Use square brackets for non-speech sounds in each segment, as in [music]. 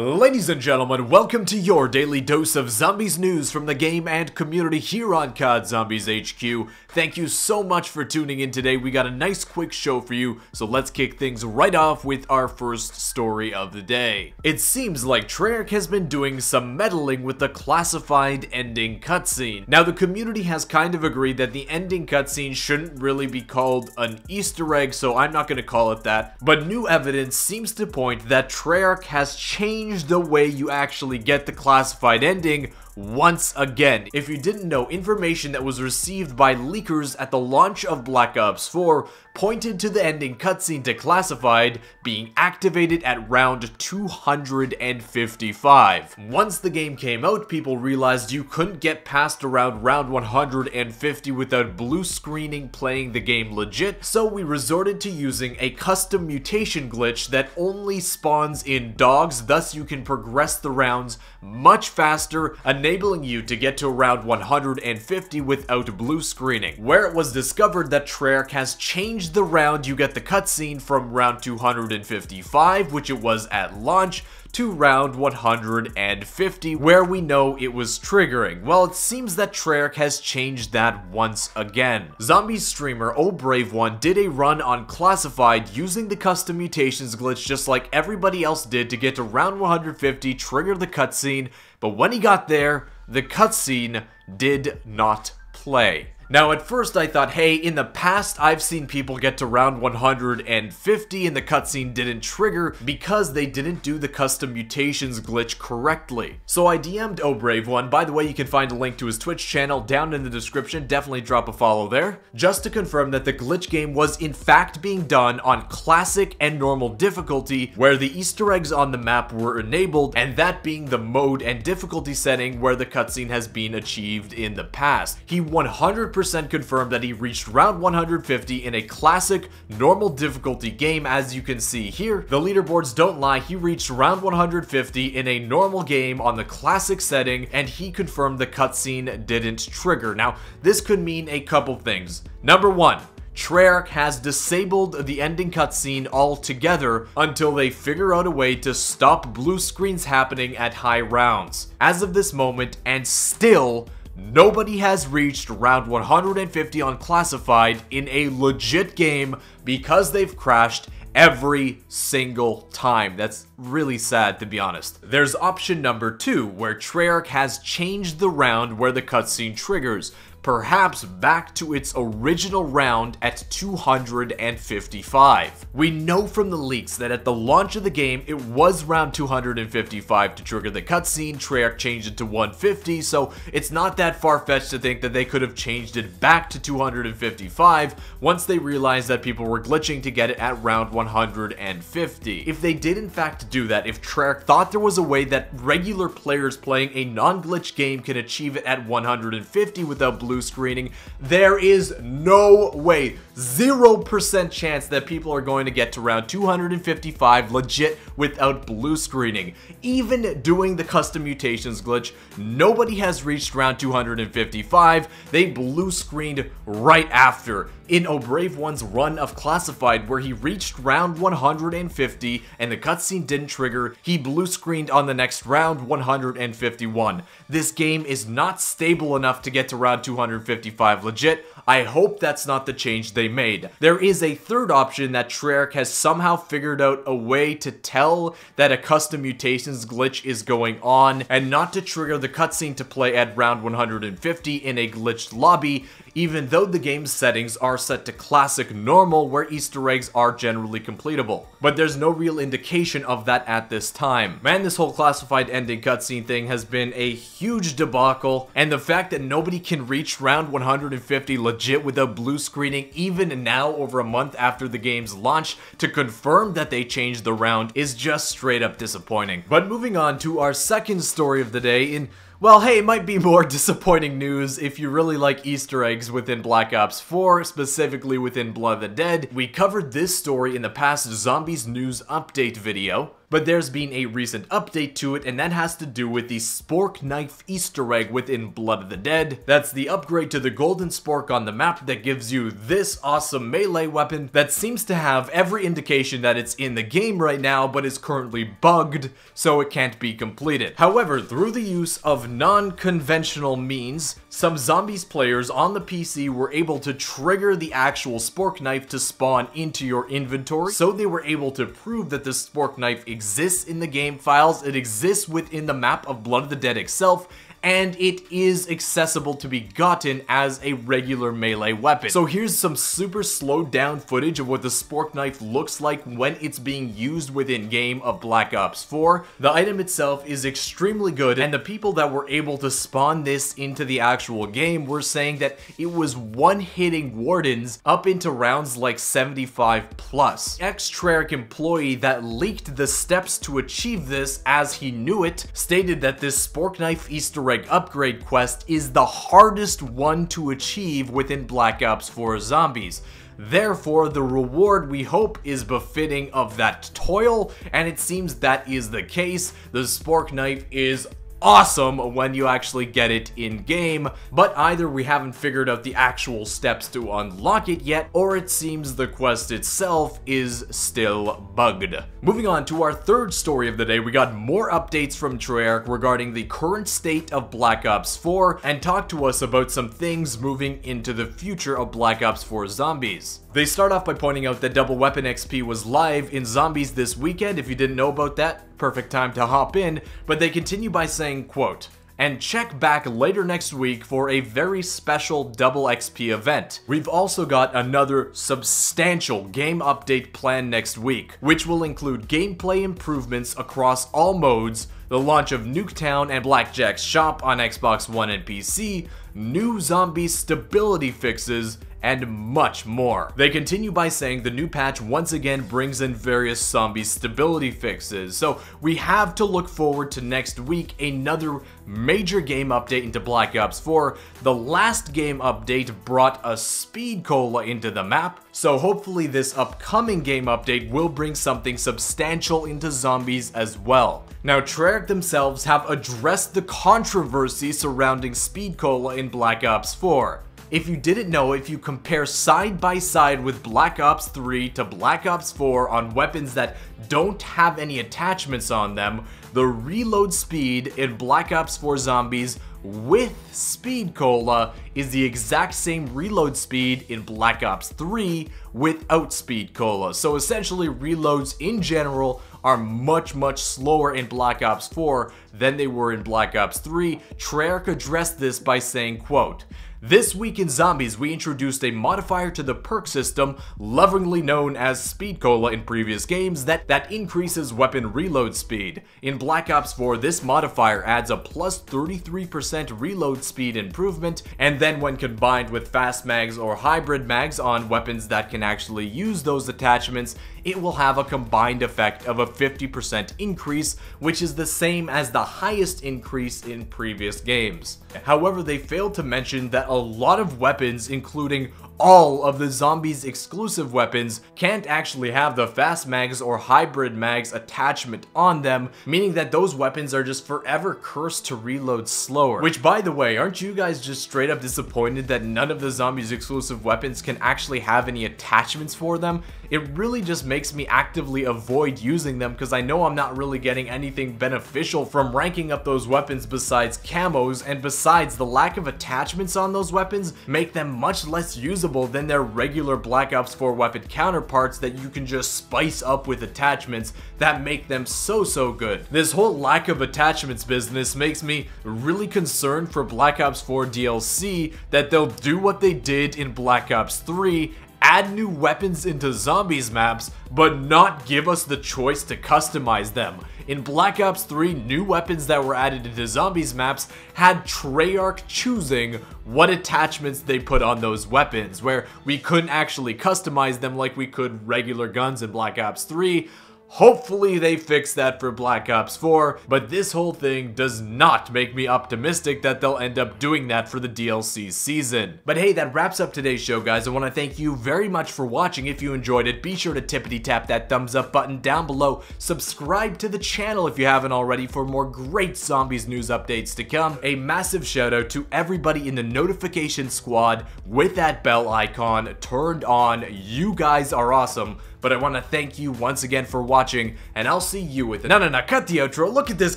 Ladies and gentlemen, welcome to your daily dose of zombies news from the game and community here on COD Zombies HQ. Thank you so much for tuning in today. We got a nice quick show for you, so let's kick things right off with our first story of the day. It seems like Treyarch has been doing some meddling with the classified ending cutscene. Now, the community has kind of agreed that the ending cutscene shouldn't really be called an Easter egg, so I'm not going to call it that. But new evidence seems to point that Treyarch has changed change the way you actually get the classified ending once again. If you didn't know, information that was received by leakers at the launch of Black Ops 4 pointed to the ending cutscene to Classified being activated at round 255. Once the game came out, people realized you couldn't get past around round 150 without blue screening playing the game legit, so we resorted to using a custom mutation glitch that only spawns in dogs, thus you can progress the rounds much faster, you to get to around 150 without blue screening, where it was discovered that Treyarch has changed the round you get the cutscene from round 255, which it was at launch, to round 150, where we know it was triggering. Well, it seems that Treyarch has changed that once again. Zombie streamer Oh Brave One did a run on Classified using the custom mutations glitch just like everybody else did to get to round 150, trigger the cutscene, but when he got there, the cutscene did not play. Now, at first I thought, hey, in the past I've seen people get to round 150 and the cutscene didn't trigger because they didn't do the custom mutations glitch correctly. So I DM'd Oh Brave One, by the way you can find a link to his Twitch channel down in the description, definitely drop a follow there, just to confirm that the glitch game was in fact being done on classic and normal difficulty where the easter eggs on the map were enabled and that being the mode and difficulty setting where the cutscene has been achieved in the past. He 100% 100% confirmed that he reached round 150 in a classic, normal difficulty game as you can see here. The leaderboards don't lie, he reached round 150 in a normal game on the classic setting and he confirmed the cutscene didn't trigger. Now, this could mean a couple things. Number one, Treyarch has disabled the ending cutscene altogether until they figure out a way to stop blue screens happening at high rounds. As of this moment, and still, Nobody has reached round 150 on Classified in a legit game because they've crashed every single time. That's really sad to be honest. There's option number two, where Treyarch has changed the round where the cutscene triggers perhaps back to its original round at 255. We know from the leaks that at the launch of the game, it was round 255 to trigger the cutscene, Treyarch changed it to 150, so it's not that far-fetched to think that they could have changed it back to 255 once they realized that people were glitching to get it at round 150. If they did in fact do that, if Treyarch thought there was a way that regular players playing a non-glitch game can achieve it at 150 without blue screening, there is no way, 0% chance that people are going to get to round 255 legit without blue screening. Even doing the custom mutations glitch, nobody has reached round 255. They blue screened right after in Oh Brave One's run of Classified where he reached round 150 and the cutscene didn't trigger, he blue screened on the next round 151. This game is not stable enough to get to round 255 legit. I hope that's not the change they made. There is a third option that Treyarch has somehow figured out a way to tell that a custom mutations glitch is going on and not to trigger the cutscene to play at round 150 in a glitched lobby even though the game's settings are set to classic normal where easter eggs are generally completable. But there's no real indication of that at this time. Man, this whole classified ending cutscene thing has been a huge debacle, and the fact that nobody can reach round 150 legit without blue screening even now over a month after the game's launch to confirm that they changed the round is just straight up disappointing. But moving on to our second story of the day in well, hey, it might be more [laughs] disappointing news if you really like Easter eggs within Black Ops 4, specifically within Blood of the Dead. We covered this story in the past Zombies News Update video. But there's been a recent update to it and that has to do with the Spork Knife easter egg within Blood of the Dead. That's the upgrade to the golden spork on the map that gives you this awesome melee weapon that seems to have every indication that it's in the game right now but is currently bugged so it can't be completed. However, through the use of non-conventional means, some zombies players on the PC were able to trigger the actual spork knife to spawn into your inventory, so they were able to prove that the spork knife exists in the game files, it exists within the map of Blood of the Dead itself, and it is accessible to be gotten as a regular melee weapon. So here's some super slowed down footage of what the spork knife looks like when it's being used within game of Black Ops 4. The item itself is extremely good and the people that were able to spawn this into the actual game were saying that it was one-hitting wardens up into rounds like 75 plus. Ex-Treyarch employee that leaked the steps to achieve this as he knew it stated that this spork knife easter upgrade quest is the hardest one to achieve within Black Ops 4 Zombies. Therefore, the reward we hope is befitting of that toil, and it seems that is the case. The Spork Knife is awesome when you actually get it in game, but either we haven't figured out the actual steps to unlock it yet, or it seems the quest itself is still bugged. Moving on to our third story of the day, we got more updates from Treyarch regarding the current state of Black Ops 4, and talk to us about some things moving into the future of Black Ops 4 Zombies. They start off by pointing out that Double Weapon XP was live in Zombies this weekend. If you didn't know about that, perfect time to hop in. But they continue by saying, quote, and check back later next week for a very special Double XP event. We've also got another substantial game update planned next week, which will include gameplay improvements across all modes, the launch of Nuketown and Blackjack's shop on Xbox One and PC, new zombie stability fixes, and much more. They continue by saying the new patch once again brings in various zombie stability fixes, so we have to look forward to next week another major game update into Black Ops 4. The last game update brought a speed cola into the map, so hopefully this upcoming game update will bring something substantial into zombies as well. Now Treyarch themselves have addressed the controversy surrounding speed cola in Black Ops 4. If you didn't know, if you compare side by side with Black Ops 3 to Black Ops 4 on weapons that don't have any attachments on them, the reload speed in Black Ops 4 Zombies with Speed Cola is the exact same reload speed in Black Ops 3 without Speed Cola. So essentially reloads in general are much, much slower in Black Ops 4 than they were in Black Ops 3. Treyarch addressed this by saying, quote, this week in Zombies, we introduced a modifier to the perk system, lovingly known as Speed Cola in previous games, that, that increases weapon reload speed. In Black Ops 4, this modifier adds a plus 33% reload speed improvement, and then when combined with fast mags or hybrid mags on weapons that can actually use those attachments, it will have a combined effect of a 50% increase, which is the same as the highest increase in previous games. However, they failed to mention that a lot of weapons, including all of the zombies exclusive weapons can't actually have the fast mags or hybrid mags attachment on them, meaning that those weapons are just forever cursed to reload slower. Which by the way, aren't you guys just straight up disappointed that none of the zombies exclusive weapons can actually have any attachments for them? It really just makes me actively avoid using them because I know I'm not really getting anything beneficial from ranking up those weapons besides camos and besides the lack of attachments on those weapons make them much less usable than their regular Black Ops 4 weapon counterparts that you can just spice up with attachments that make them so so good. This whole lack of attachments business makes me really concerned for Black Ops 4 DLC that they'll do what they did in Black Ops 3 add new weapons into zombies maps, but not give us the choice to customize them. In Black Ops 3, new weapons that were added into zombies maps had Treyarch choosing what attachments they put on those weapons, where we couldn't actually customize them like we could regular guns in Black Ops 3, Hopefully they fix that for Black Ops 4, but this whole thing does not make me optimistic that they'll end up doing that for the DLC season. But hey, that wraps up today's show, guys. I want to thank you very much for watching. If you enjoyed it, be sure to tippity tap that thumbs up button down below. Subscribe to the channel if you haven't already for more great zombies news updates to come. A massive shout out to everybody in the notification squad with that bell icon turned on. You guys are awesome. But I want to thank you once again for watching, and I'll see you with it. No, no, no, cut the outro. Look at this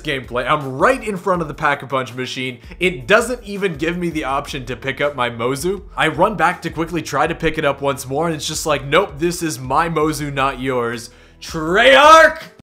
gameplay. I'm right in front of the Pack-a-Punch machine. It doesn't even give me the option to pick up my Mozu. I run back to quickly try to pick it up once more, and it's just like, nope, this is my Mozu, not yours. Treyarch!